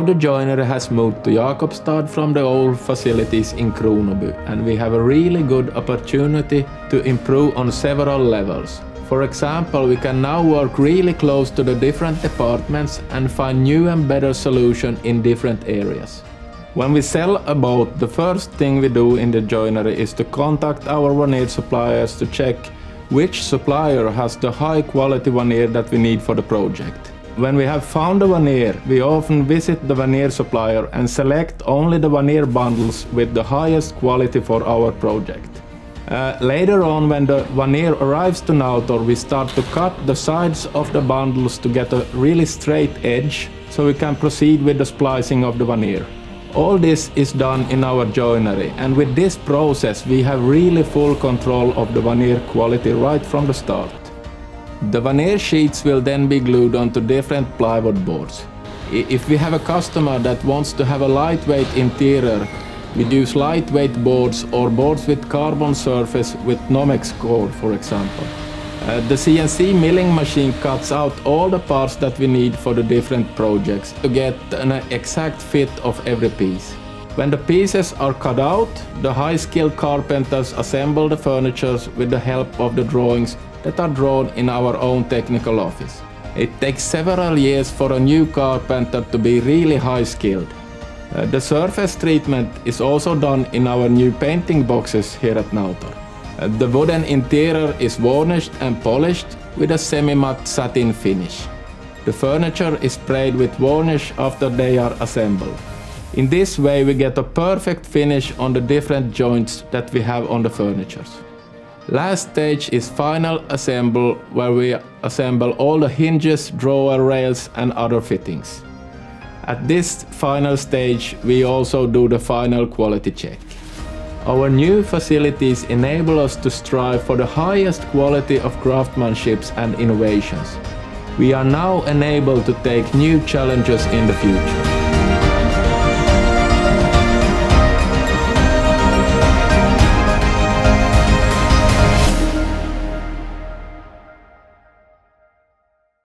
Now the joinery has moved to Jakobstad from the old facilities in Kronoby and we have a really good opportunity to improve on several levels. For example, we can now work really close to the different departments and find new and better solutions in different areas. When we sell a boat, the first thing we do in the joinery is to contact our veneer suppliers to check which supplier has the high quality veneer that we need for the project. When we have found a veneer, we often visit the veneer supplier and select only the veneer bundles with the highest quality for our project. Uh, later on, when the veneer arrives to Nautor, we start to cut the sides of the bundles to get a really straight edge so we can proceed with the splicing of the veneer. All this is done in our joinery and with this process we have really full control of the veneer quality right from the start. The veneer sheets will then be glued onto different plywood boards. If we have a customer that wants to have a lightweight interior, we use lightweight boards or boards with carbon surface with Nomex core for example. Uh, the CNC milling machine cuts out all the parts that we need for the different projects to get an exact fit of every piece. When the pieces are cut out, the high-skilled carpenters assemble the furniture with the help of the drawings that are drawn in our own technical office. It takes several years for a new carpenter to be really high-skilled. Uh, the surface treatment is also done in our new painting boxes here at Nautor. The wooden interior is varnished and polished with a semi-matte satin finish. The furniture is sprayed with varnish after they are assembled. In this way we get a perfect finish on the different joints that we have on the furnitures. Last stage is final assemble where we assemble all the hinges, drawer rails and other fittings. At this final stage we also do the final quality check. Our new facilities enable us to strive for the highest quality of craftsmanship and innovations. We are now enabled to take new challenges in the future.